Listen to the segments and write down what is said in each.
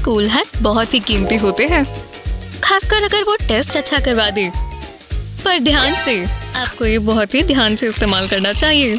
School hacks बहुत ही कीमती होते हैं। खासकर अगर वो टेस्ट अच्छा करवा दे। पर ध्यान से, आपको ये बहुत ही ध्यान से इस्तेमाल करना चाहिए।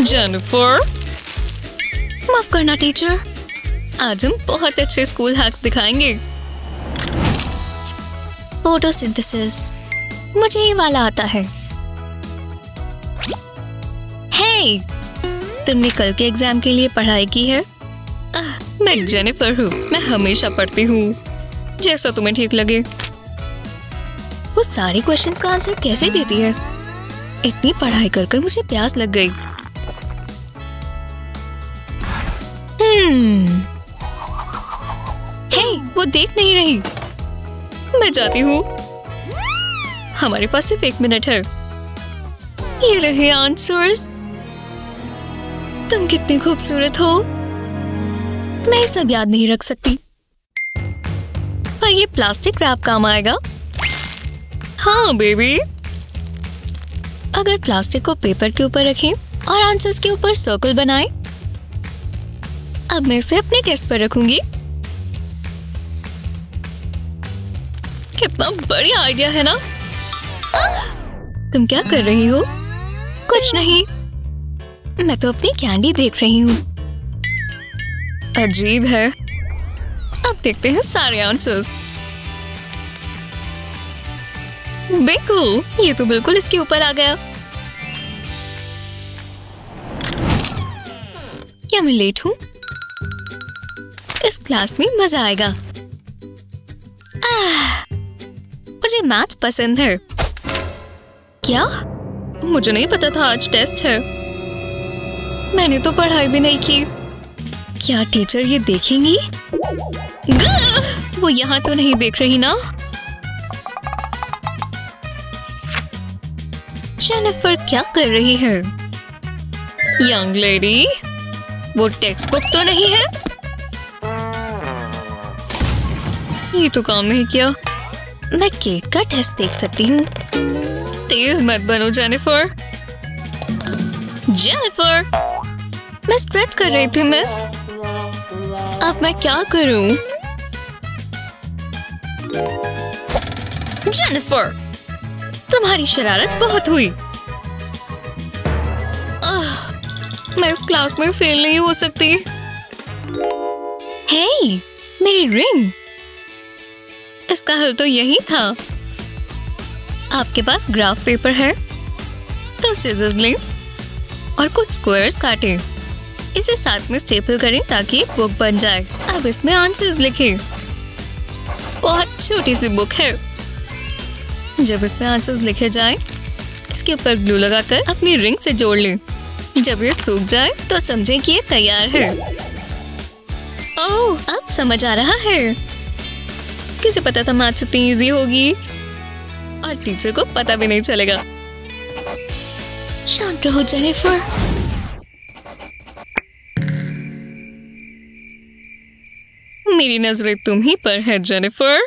जेनिफर माफ़ करना टीचर आज हम बहुत अच्छे स्कूल हैक्स दिखाएँगे। फोटोसिंथेसिस मुझे ये वाला आता है। हे तुमने कल के एग्ज़ाम के लिए पढ़ाई की है? मैं जेनिफर हूँ। मैं हमेशा पढ़ती हूँ। जैसा तुम्हें ठीक लगे। वो सारे क्वेश्चंस का आंसर कैसे देती है? इतनी पढ़ाई कर कर मुझे प्यास लग गई। हम्म। हे वो देख नहीं रही। मैं जाती हूँ। हमारे पास सिर्फ़ एक मिनट है। ये रहे आंसर्स तुम कितनी खूबसूरत हो। मैं सब याद नहीं रख सकती। पर ये प्लास्टिक रैप काम आएगा। हाँ बेबी अगर प्लास्टिक को पेपर के ऊपर रखें और आंसर्स के ऊपर सर्कल बनाएँ, अब मैं इसे अपने टेस्ट पर रखूँगी। कितना बढ़िया आइडिया है ना! तुम क्या कर रही हो? कुछ नहीं। मैं तो अपनी कैंडी देख रही हूँ। अजीब है। अब देखते हैं सारे आंसर्स बिल्कुल ये तो बिल्कुल इसके ऊपर आ गया। क्या मैं लेट हूँ? इस क्लास में मज़ा आएगा। आह, मुझे मैथ्स पसंद है। क्या? मुझे नहीं पता था आज टेस्ट है। मैंने तो पढ़ाई भी नहीं की। क्या टीचर ये देखेंगी? वो यहाँ तो नहीं देख रही ना। जेनिफर क्या कर रही है? यंग लेडी वो टेक्स्ट बुक तो नहीं है? ये तो काम नहीं किया? मैं केक का टेस्ट देख सकती हूँ। तेज मत बनो जेनिफर जेनिफर मैं स्ट्रेच कर रही थी मिस अब मैं क्या करूँ? जेनिफर तुम्हारी शरारत बहुत हुई। आह, मैं इस क्लास में फेल नहीं हो सकती। हे hey, मेरी रिंग इसका हल तो यही था। आपके पास ग्राफ पेपर है। तो सीजर्स लें और कुछ स्क्वायर्स काटें। इसे साथ में स्टेपल करें ताकि एक बुक बन जाए। अब इसमें आंसर्स लिखें। बहुत छोटी सी बुक है। जब इसमें आंसर्स लिखे जाए, इसके ऊपर ग्लू लगाकर अपनी रिंग से जोड़ लें। जब ये सूख जाए तो समझें कि ये तैयार है। ओह, अब समझ आ रहा है। किसे पता था मैथ्स इतनी इजी होगी? और टीचर को पता भी नहीं चलेगा। शांत रहो जेनिफर मेरी नज़रें तुम ही पर है जेनिफर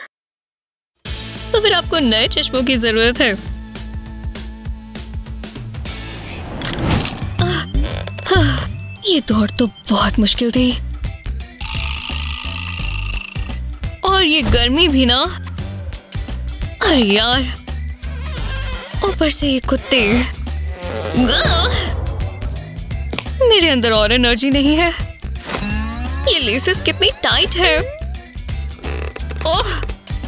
तो फिर आपको नए चश्मों की ज़रूरत है। ये दौड़ तो बहुत मुश्किल थी। और ये गर्मी भी ना। अरे यार, ऊपर से ये कुत्ते। मेरे अंदर और एनर्जी नहीं है। ये लेसेस कितनी टाइट है। ओह,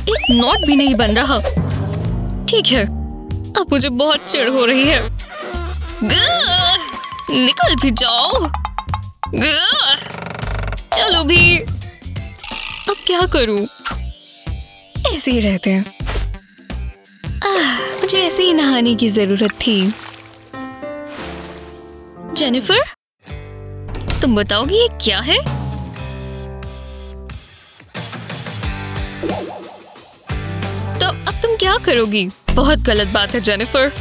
एक नॉट भी नहीं बन रहा। ठीक है, अब मुझे बहुत चिड़ हो रही है। निकल भी जाओ। चलो भी। अब क्या करूँ? ऐसे ही रहते हैं। मुझे ऐसे ही नहाने की ज़रूरत थी। जेनिफर तुम बताओगी ये क्या है? क्या करोगी? बहुत गलत बात है जेनिफर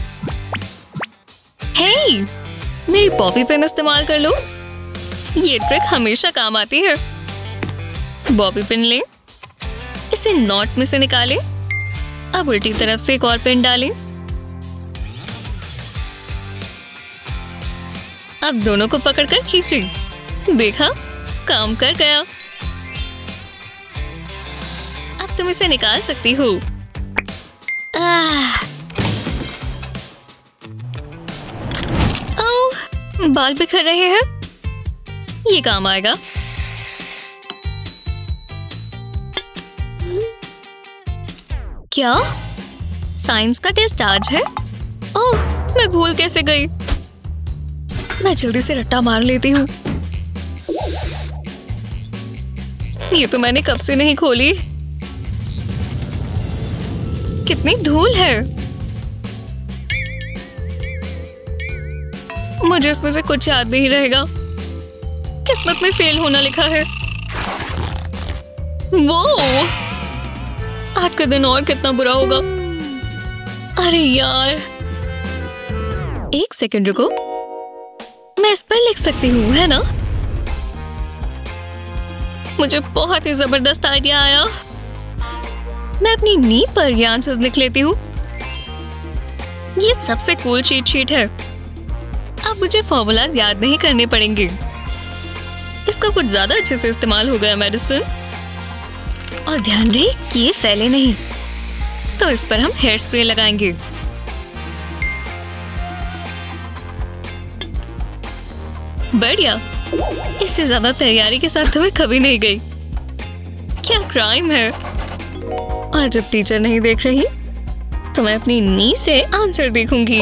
हे मेरी बॉबी पेन इस्तेमाल कर लो। ये ट्रिक हमेशा काम आती है। बॉबी पिन लें। इसे नॉट में से निकालें। अब उल्टी तरफ़ से एक और पिन डालें। अब दोनों को पकड़कर खींचें। देखा, काम कर गया। अब तुम इसे निकाल सकती हो। ओह, बाल बिखर रहे हैं। ये काम आएगा। क्या? साइंस का टेस्ट आज है? ओह मैं भूल कैसे गई? मैं जल्दी से रट्टा मार लेती हूँ। ये तो मैंने कब से नहीं खोली। कितनी धूल है। मुझे इसमें से कुछ याद नहीं रहेगा। किस्मत में फेल होना लिखा है। वो! आज का दिन और कितना बुरा होगा। अरे यार। एक सेकंड रुको। मैं इस पर लिख सकती हूँ, है ना? मुझे बहुत ही ज़बरदस्त आइडिया आया। मैं अपनी नी पर ये आंसर्स लिख लेती हूँ। ये सबसे कूल चीट शीट है। अब मुझे फॉर्मूलाज याद नहीं करने पड़ेंगे। इसका कुछ ज़्यादा अच्छे से इस्तेमाल हो गया मेडिसिन और ध्यान रहे कि ये फैले नहीं। तो इस पर हम हेयर स्प्रे लगाएँगे। बढ़िया। इससे ज़्यादा तैयारी के साथ मैं कभी नहीं गई। क्या क्राइम है? और जब टीचर नहीं देख रही तो मैं अपनी नी से आंसर देखूँगी।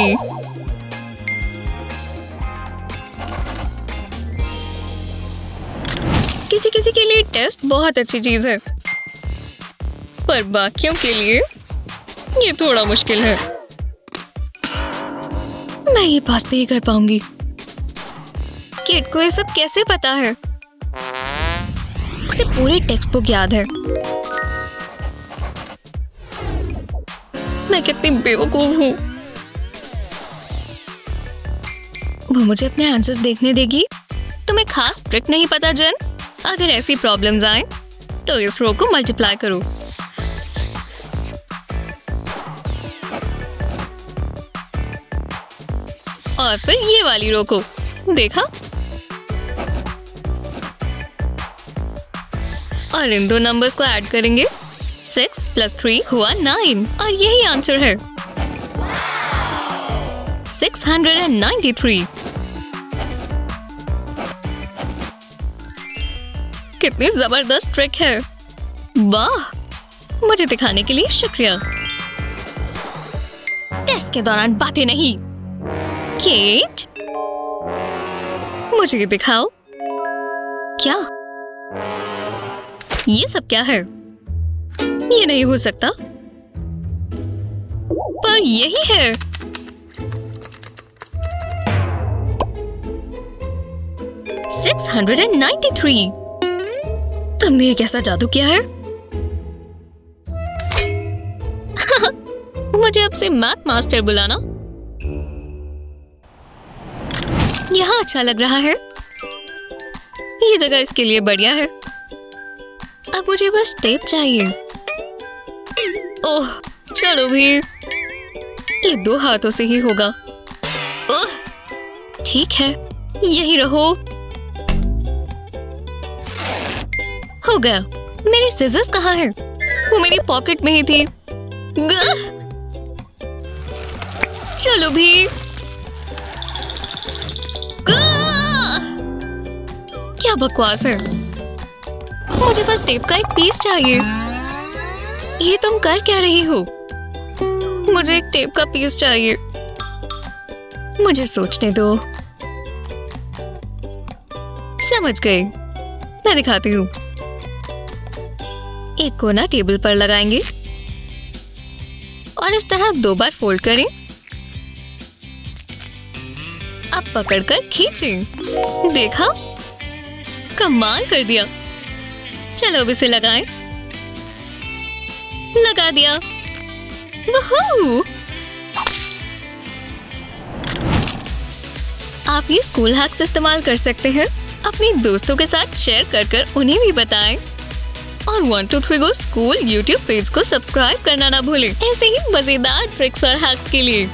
किसी किसी के लिए टेस्ट बहुत अच्छी चीज़ है, पर बाकियों के लिए ये थोड़ा मुश्किल है। मैं ये पास नहीं कर पाऊँगी। किट को ये सब कैसे पता है? उसे पूरी टेक्स्ट बुक याद है। मैं कितनी बेवकूफ़ हूँ। वो मुझे अपने आंसर्स देखने देगी? तुम्हें खास ट्रिक नहीं पता, जन? अगर ऐसी प्रॉब्लम्स आए तो इस रो को मल्टीप्लाई करो। और फिर ये वाली रो को देखा। और इन दो नंबर्स को ऐड करेंगे। सिक्स प्लस थ्री हुआ नाइन और यही आंसर है। Six hundred and ninety three कितनी ज़बरदस्त ट्रिक है। वाह! मुझे दिखाने के लिए शुक्रिया। टेस्ट के दौरान बातें नहीं। केट मुझे ये दिखाओ। क्या? ये सब क्या है? ये नहीं हो सकता। पर यही है। Six hundred and ninety three. तुमने ये कैसा जादू किया है? मुझे अब से मैथ मास्टर बुलाना। यहाँ अच्छा लग रहा है। ये जगह इसके लिए बढ़िया है। अब मुझे बस टेप चाहिए। ओह, चलो भी ये दो हाथों से ही होगा। ओह, ठीक है, यही रहो। हो गया। मेरी सिजर्स कहाँ है? वो मेरी पॉकेट में ही थी! चलो भी गह! क्या बकवास है? मुझे बस टेप का एक पीस चाहिए। ये तुम कर क्या रही हो? मुझे एक टेप का पीस चाहिए। मुझे सोचने दो। समझ गए। मैं दिखाती हूँ। एक कोना टेबल पर लगाएँगे। और इस तरह दो बार फोल्ड करें। अब पकड़कर खींचें। देखा? कमाल कर दिया। चलो अब इसे लगाएँ। लगा दिया। आप ये स्कूल हैक्स इस्तेमाल कर सकते हैं। अपने दोस्तों के साथ शेयर कर कर उन्हें भी बताएँ। और one two three go school YouTube page को सब्सक्राइब करना ना भूलें। ऐसे ही मज़ेदार ट्रिक्स और हैक्स के लिए।